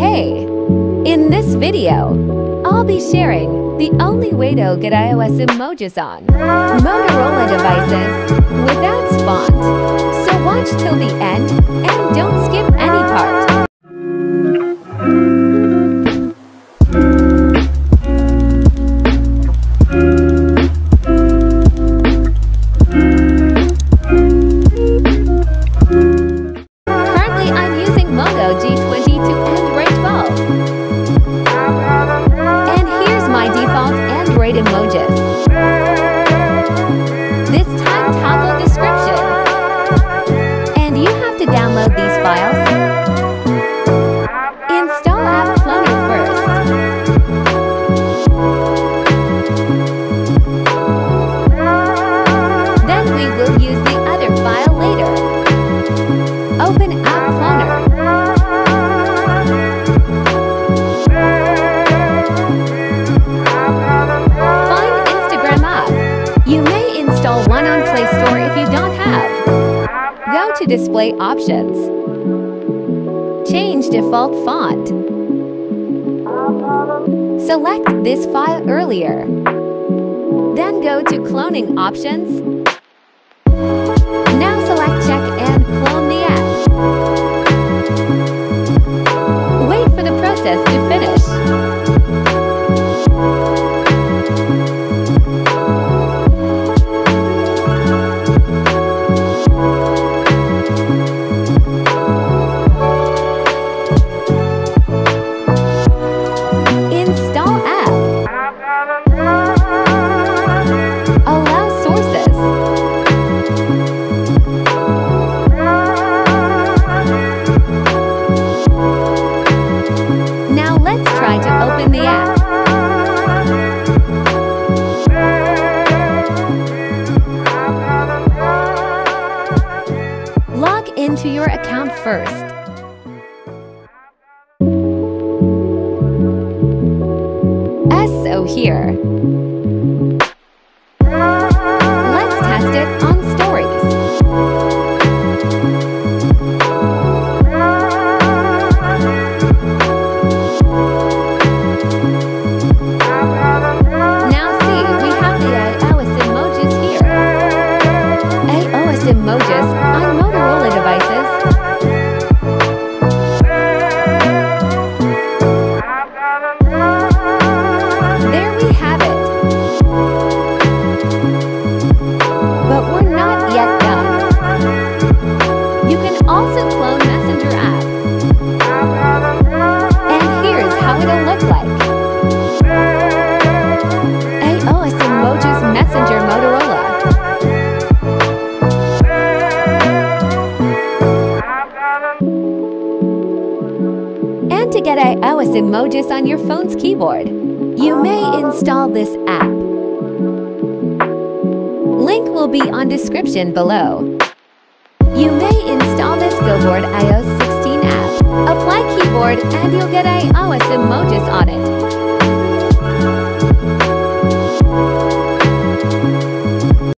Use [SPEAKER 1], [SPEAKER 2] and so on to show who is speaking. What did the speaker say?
[SPEAKER 1] Hey! In this video, I'll be sharing the only way to get iOS emojis on Motorola devices without zFont. So watch till the end and don't skip any part. Android emojis. This time toggle description. And you have to download these files. Play Store if you don't have. Go to Display Options. Change default font. Select this file earlier. Then go to Cloning Options. Into your account first. SO here. Let's test it on stories. Now see, we have emojis here. iOS emojis get iOS emojis on your phone's keyboard, you may install this app. Link will be on description below. You may install this Billboard iOS 16 app. Apply keyboard and you'll get iOS it.